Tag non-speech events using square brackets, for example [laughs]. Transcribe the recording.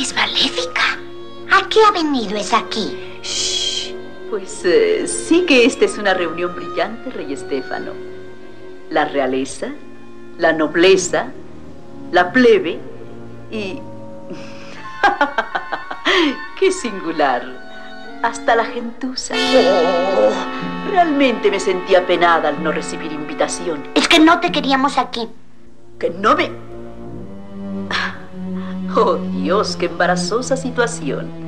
Es maléfica. ¿A qué ha venido es aquí? Shh. Pues eh, sí que esta es una reunión brillante, Rey Estéfano. La realeza, la nobleza, la plebe y... [laughs] ¡Qué singular! Hasta la gentuza. Oh, Realmente me sentí apenada al no recibir invitación. es que no te queríamos aquí. Que no me... Oh, Dios, qué embarazosa situación.